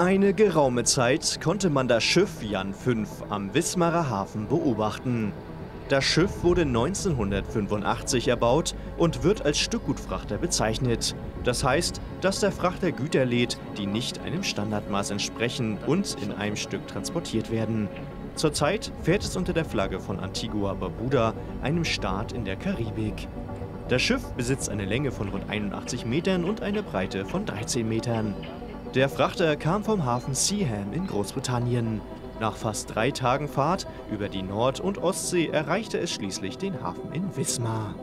Eine geraume Zeit konnte man das Schiff Jan V am Wismarer Hafen beobachten. Das Schiff wurde 1985 erbaut und wird als Stückgutfrachter bezeichnet. Das heißt, dass der Frachter Güter lädt, die nicht einem Standardmaß entsprechen und in einem Stück transportiert werden. Zurzeit fährt es unter der Flagge von Antigua Barbuda, einem Staat in der Karibik. Das Schiff besitzt eine Länge von rund 81 Metern und eine Breite von 13 Metern. Der Frachter kam vom Hafen Seaham in Großbritannien. Nach fast drei Tagen Fahrt über die Nord- und Ostsee erreichte es schließlich den Hafen in Wismar.